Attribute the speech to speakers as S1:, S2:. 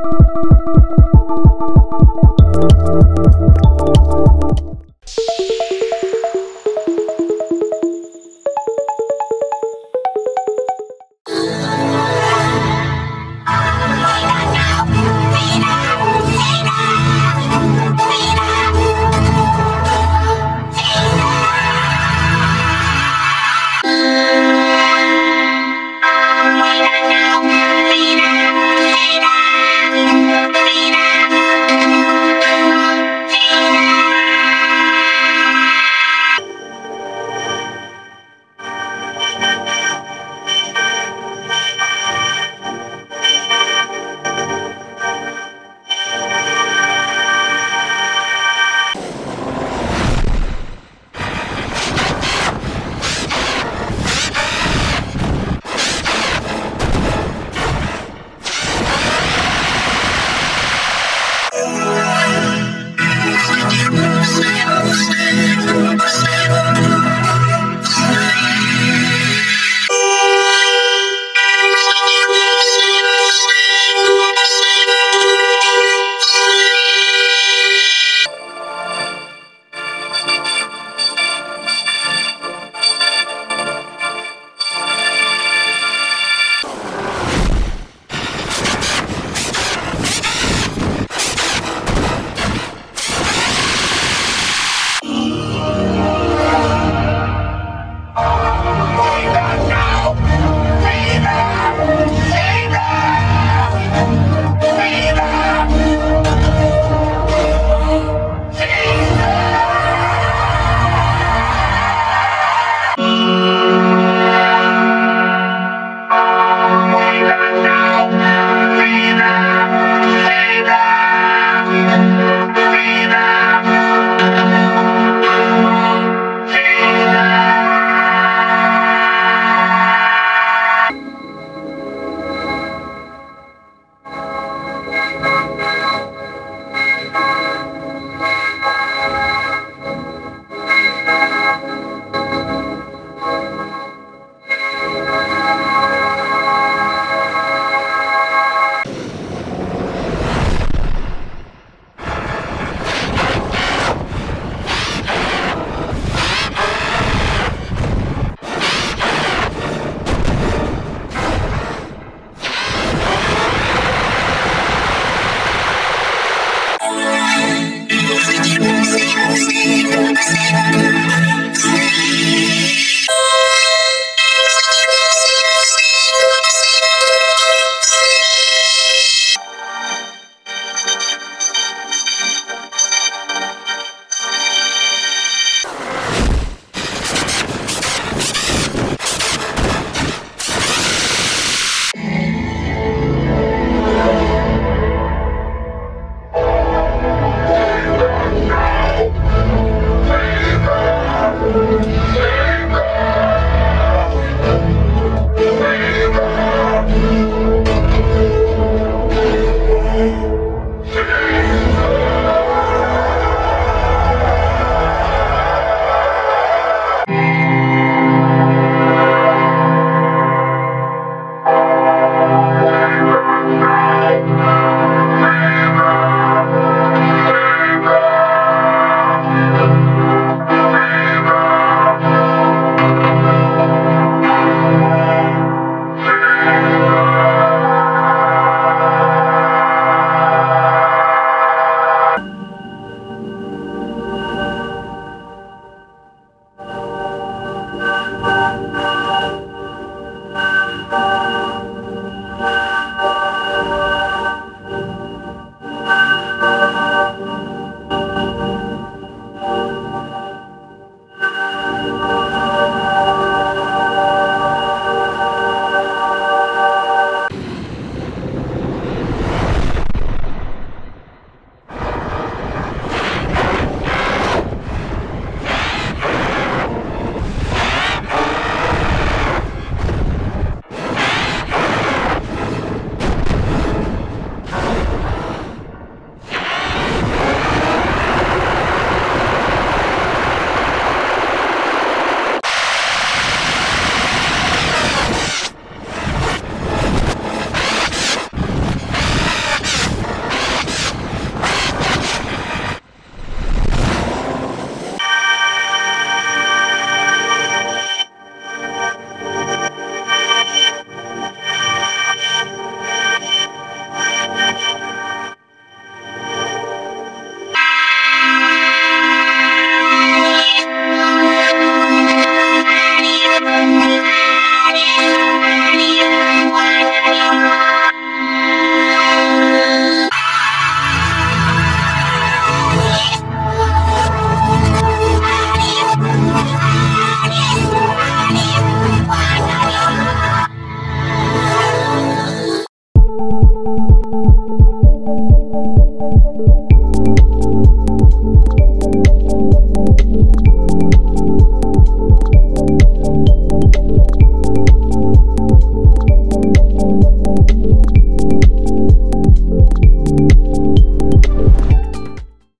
S1: Música